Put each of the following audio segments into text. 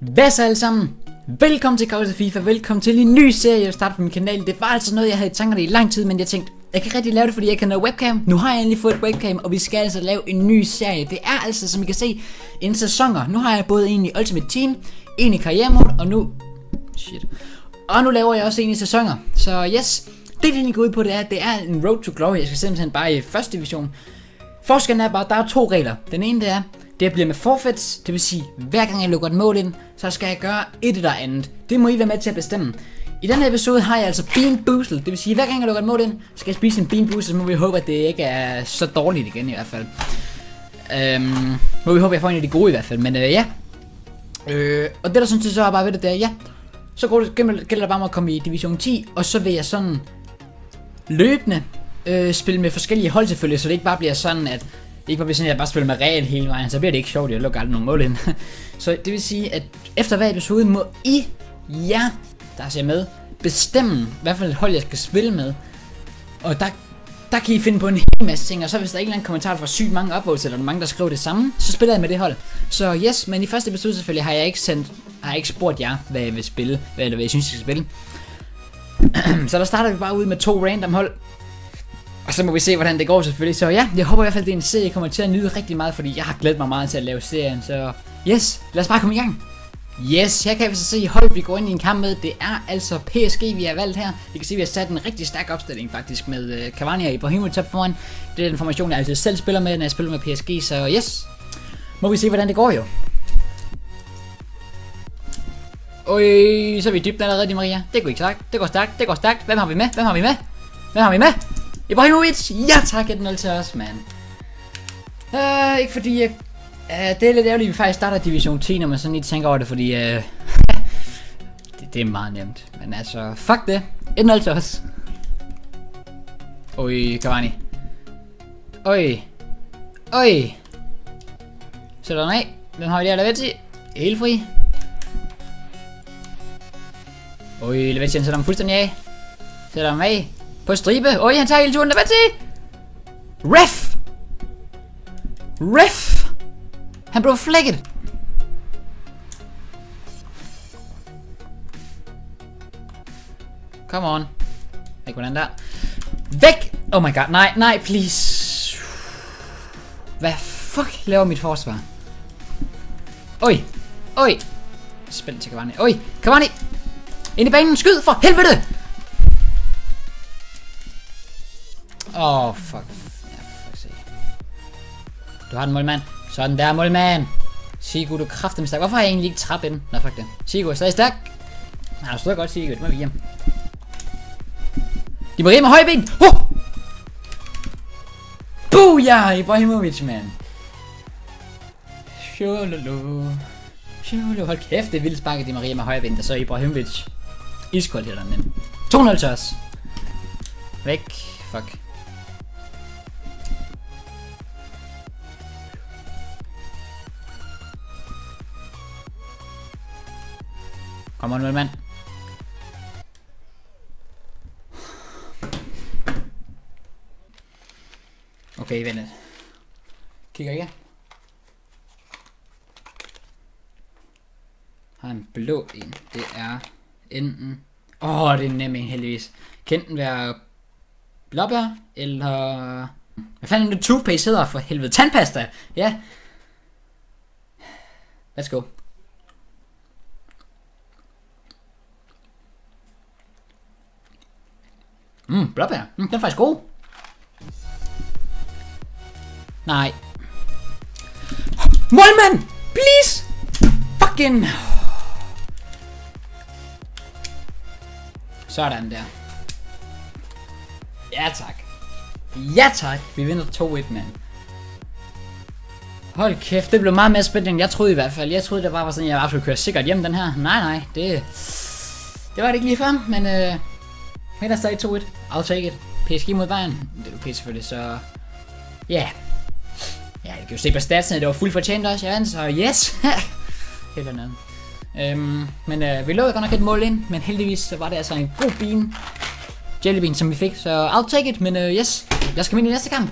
Hvad så alle sammen? Velkommen til Kausa FIFA, velkommen til en ny serie, jeg starter på min kanal. Det var altså noget, jeg havde i tankerne i lang tid, men jeg tænkte, jeg kan ikke rigtig lave det, fordi jeg kan have webcam. Nu har jeg endelig fået et webcam, og vi skal altså lave en ny serie. Det er altså, som I kan se, en sæsoner. Nu har jeg både en i Ultimate Team, en i karriere og nu... Shit. Og nu laver jeg også en i sæsoner. Så yes, det det egentlig går ud på, det er, at det er en road to glory. Jeg skal simpelthen bare i første division. Forskellen er bare, at der er to regler. Den ene det er, det bliver med forfeits, det vil sige, hver gang jeg lukker et mål ind, så skal jeg gøre et eller andet. Det må I være med til at bestemme. I denne episode har jeg altså Bean Boozled, det vil sige, hver gang jeg lukker et mål ind, så skal jeg spise en Bean Boozled, så må vi håbe, at det ikke er så dårligt igen i hvert fald. Øhm, må vi håbe, at jeg får en af de gode i hvert fald, men øh, ja. Øh, og det der sådan set så er bare ved det der, ja. Så går det, gælder det bare om at komme i Division 10, og så vil jeg sådan løbende øh, spille med forskellige hold selvfølgelig, så det ikke bare bliver sådan, at ikke bare sådan, at jeg bare spiller med ren hele vejen, så bliver det ikke sjovt, jeg lukker aldrig nogen mål ind. så det vil sige, at efter hver episode må I, jer, der ser med, bestemme, hvad for et hold jeg skal spille med. Og der, der kan I finde på en hel masse ting, og så hvis der er en eller anden kommentar fra sygt mange upvotes, eller mange, der skriver det samme, så spiller jeg med det hold. Så yes, men i første episode selvfølgelig har jeg ikke sendt, har jeg ikke spurgt jer, hvad jeg vil spille, hvad, eller hvad jeg synes, jeg skal spille. så der starter vi bare ud med to random hold, og så må vi se, hvordan det går selvfølgelig. Så ja, jeg håber i hvert fald, at det er en serie, jeg kommer til at nyde rigtig meget, fordi jeg har glædet mig meget til at lave serien. Så yes, lad os bare komme i gang. Yes, her kan vi så se hold, vi går ind i en kamp med. Det er altså PSG, vi har valgt her. Vi kan se, at vi har sat en rigtig stærk opstilling faktisk med øh, Cavani og Ibrahimovic top foran. Det er den formation, jeg altid selv spiller med, når jeg spiller med PSG. Så yes, må vi se, hvordan det går jo. Oj, så er vi dybt allerede, Di Maria. Det går ikke stærkt. Det går stærkt. Det går stærkt. Hvem har vi med? Hvem har vi med? Hvem har vi med? Ibrahimovic! Ja tak, 1-0 til os, mand. Uh, ikke fordi jeg... Uh, det er lidt ærgerligt, at vi faktisk starter Division 10, når man sådan lige tænker over det, fordi... Uh, det, det er meget nemt. Men altså, fuck det. 1-0 til os. Oj, Cavani. Oj. Oj. Sætter den af. Den har vi der Lavetti. Helt fri. Oj, Lavetti han sætter ham fuldstændig af. Sætter ham af. På stribe. Oj, han tager hele turen. Hvad til? Ref! Ref! Han blev flækket. Come on. Ikke hvordan der. Væk! Oh my god, nej, nej, please. Hvad fuck laver mit forsvar? Oj, oj. Spil til Cavani. Oj, Cavani! Ind i banen, skyd for helvede! Åh, oh, fuck. Ja, fuck se. Du har den, målmand. Sådan der, målmand. Sigur, du kraften stærk. Hvorfor har jeg egentlig ikke trap ind? Nå, fuck det. Sigur, stadig stærk. Nej, du stod godt, Sigur. Det må vi hjem. De må med høje ben. Oh! Booyah! Ibrahimovic, mand. Sjololo. Sjololo. Hold kæft, det er vildt sparket, de Maria med højre ben. Der så Ibrahimovic. Iskold hætter den 2-0 til os. Væk. Fuck. Kom on, mand. Okay, vent lidt. Kigger ikke? Har en blå en. Det er enten... Åh, oh, det er nem en heldigvis. Kan den være blåbær, eller... Hvad fanden er det toothpaste hedder for helvede? Tandpasta! Ja. Let's go. Mm, blåbær. Mm, den er faktisk god. Nej. Målmand! Please! Fucking... Sådan der. Ja tak. Ja tak. Vi vinder 2-1, mand. Hold kæft, det blev meget mere spændende, end jeg troede i hvert fald. Jeg troede, det bare var sådan, at jeg absolut skulle sikkert hjem den her. Nej, nej, det... Det var det ikke lige før, men øh, men der er stadig 2-1. I'll take it. PSG mod Bayern. Det er okay selvfølgelig, så... Ja. Yeah. Ja, jeg kan jo se på statsene, det var fuldt fortjent også, jeg så yes! Helt andet. Øhm, men øh, vi lovede godt nok et mål ind, men heldigvis så var det altså en god bean. Jellybean, som vi fik, så I'll take it, men øh, yes, jeg skal ind i næste kamp.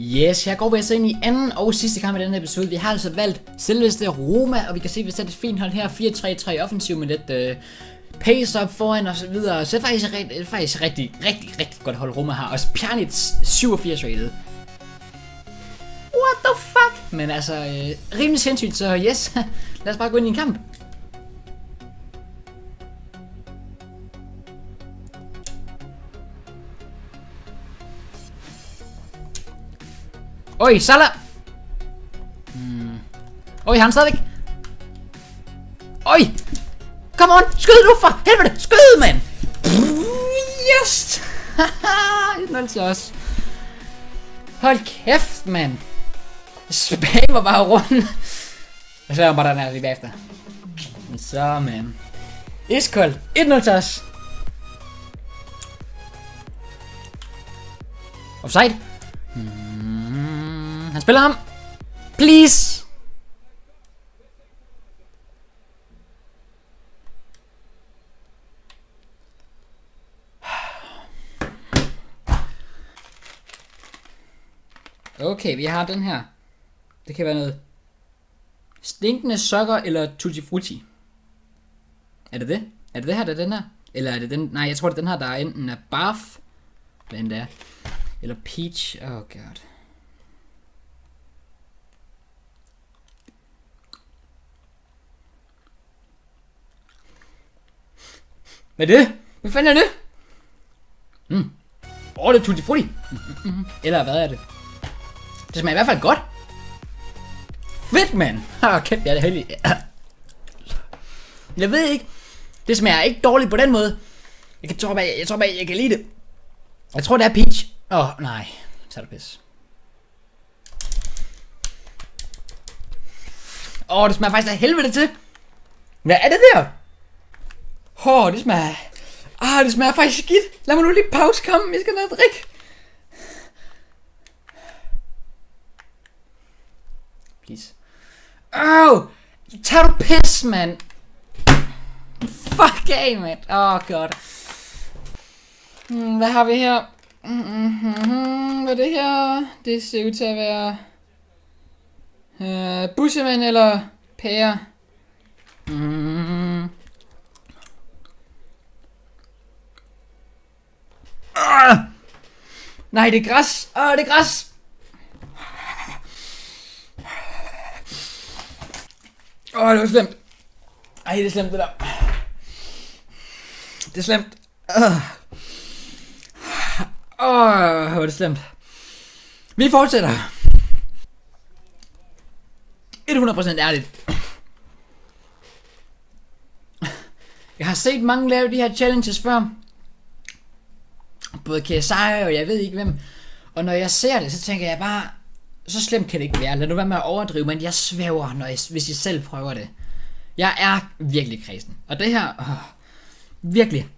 Yes, jeg går vi altså ind i anden og sidste kamp i den her episode. Vi har altså valgt selveste Roma, og vi kan se, at vi har et fint hold her. 4-3-3 offensiv med lidt øh, pace op foran og så videre. Så det er faktisk, rigtig, faktisk rigtig, rigtig, rigtig godt hold rummet her. Og Pjanic 87 rated. What the fuck? Men altså, øh, rimelig sindssygt, så yes. Lad os bare gå ind i en kamp. Oj, Salah! Mm. Oj, han stadigvæk. Oj! Come on! Skyd nu for helvede! Skyd, mand! Yes! Haha, til os. Hold kæft, mand. Spammer bare rundt. Jeg ser bare den her lige bagefter. Så, mand. Iskold. 1-0 til os. Offside. Hmm, han spiller ham. Please. Okay, vi har den her. Det kan være noget stinkende sokker eller tutti frutti. Er det det? Er det det her, der er den her? Eller er det den? Nej, jeg tror, det er den her, der er enten er barf, hvad end det er. Eller peach. Oh god. Hvad er det? Hvad fanden er det? Mm. Åh, oh, det er tutti frutti. Eller hvad er det? Det smager i hvert fald godt. Fedt, mand. Åh, kæft, jeg er det heldig. Jeg ved ikke. Det smager ikke dårligt på den måde. Jeg, kan, tror bare, jeg tror bare, jeg kan lide det. Jeg tror, det er peach. Åh, oh, nej. Så er det pis. Åh, oh, det smager faktisk af helvede til. Hvad er det der? Åh, oh, det smager... Ah, det smager faktisk skidt. Lad mig nu lige pause komme. Jeg skal have noget drik. Please. Åh! Oh, Tag du pis, mand? Fuck af, mand. Åh, oh, god. Hmm, hvad har vi her? Mm-hmm, hvad er det her? Det ser ud til at være... Øh, bussemænd eller pære. Mm. Mm-hmm. Ah! Nej, det er græs. Åh, oh, det er græs. Åh, oh, det var slemt. Ej, det er slemt, det der. Det er slemt. Åh, oh, hvor er det slemt. Vi fortsætter. 100% ærligt. Jeg har set mange lave de her challenges før. Både KSI og jeg ved ikke hvem. Og når jeg ser det, så tænker jeg bare, så slemt kan det ikke være. Lad nu være med at overdrive, men jeg svæver, når jeg, hvis jeg selv prøver det. Jeg er virkelig kristen. Og det her, åh, virkelig.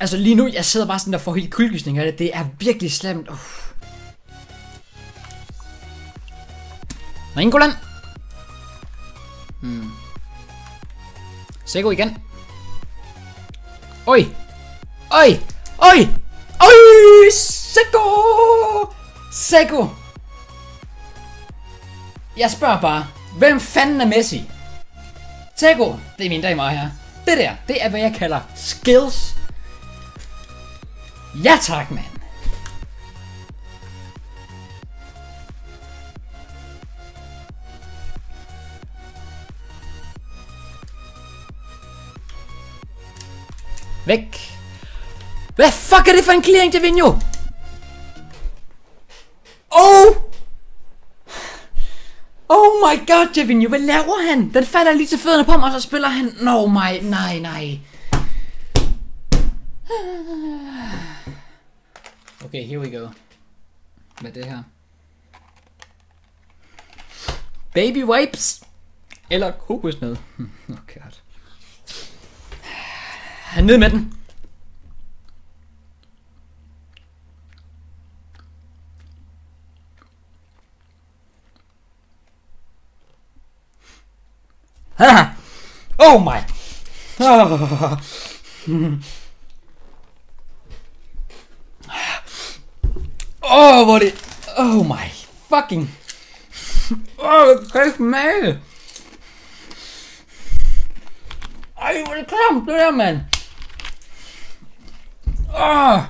Altså lige nu, jeg sidder bare sådan der får helt kuldgysning af det. Det er virkelig slemt. Uh. Ringoland. Hmm. Sego igen. Oj. Oj. Oj. Oj. Sego. Sego. Jeg spørger bare, hvem fanden er Messi? Tego, det er mine damer her. Det der, det er hvad jeg kalder skills. Ja tak, mand. Væk. Hvad fuck er det for en clearing til my god, Javinho, hvad laver han? Den falder lige til fødderne på mig, og så spiller han... No, my, nej, nej. Okay, here we go. Med det her? Baby wipes. Eller kokosnød. Oh god. Han ned med den. Oh my. Oh. oh, hvor det... Oh my fucking... Åh, oh, kan kæft smage? Ej, hvor er det klamt, det der, mand. Åh. Oh.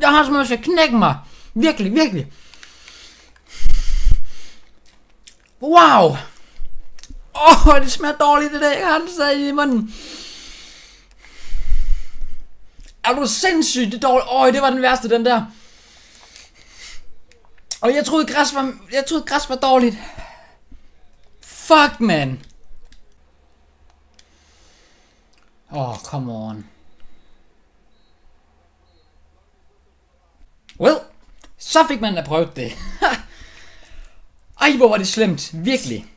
Jeg har som at jeg knække mig. Virkelig, virkelig. Wow. Åh, oh, det smager dårligt, det der. Jeg har det stadig i munden. Er du sindssygt, det er dårligt. Åh, oh, det var den værste, den der. Og jeg troede græs var, jeg troede græs var dårligt. Fuck, man. Åh, oh, come on. Well, så fik man da prøvet det. Ej, hvor var det slemt. Virkelig.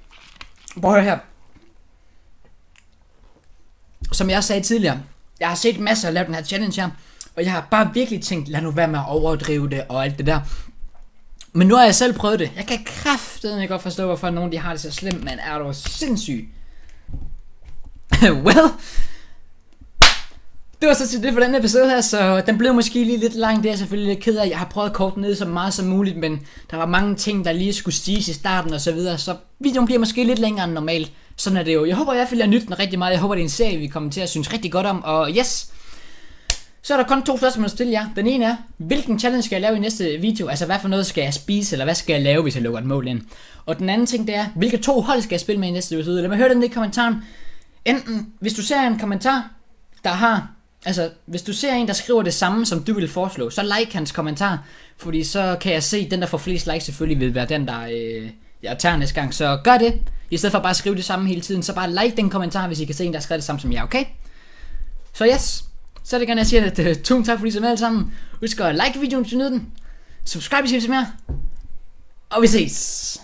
Prøv at høre her. Som jeg sagde tidligere, jeg har set masser af lave den her challenge her, og jeg har bare virkelig tænkt, lad nu være med at overdrive det og alt det der. Men nu har jeg selv prøvet det. Jeg kan kraftedeme godt forstå, hvorfor nogen de har det så slemt, men er du sindssyg. well, det var så til det for den episode her, så den blev måske lige lidt lang. Det er jeg selvfølgelig lidt ked af. Jeg har prøvet at korte ned så meget som muligt, men der var mange ting, der lige skulle stiges i starten og så videre. Så videoen bliver måske lidt længere end normalt. Sådan er det jo. Jeg håber i hvert fald, at jeg nytte den rigtig meget. Jeg håber, det er en serie, vi kommer til at synes rigtig godt om. Og yes, så er der kun to spørgsmål til jer. Den ene er, hvilken challenge skal jeg lave i næste video? Altså, hvad for noget skal jeg spise, eller hvad skal jeg lave, hvis jeg lukker et mål ind? Og den anden ting, det er, hvilke to hold skal jeg spille med i næste episode? Lad mig høre den i kommentaren. Enten, hvis du ser en kommentar, der har Altså, hvis du ser en, der skriver det samme, som du vil foreslå, så like hans kommentar, fordi så kan jeg se, at den, der får flest likes, selvfølgelig vil være den, der øh, jeg tager næste gang. Så gør det, i stedet for bare at skrive det samme hele tiden, så bare like den kommentar, hvis I kan se en, der skriver det samme som jeg, okay? Så yes, så er det gerne, at jeg siger, at uh, tusind tak for I med alle sammen. Husk at like videoen, hvis du nyder den. Subscribe, hvis I vil se mere. Og vi ses.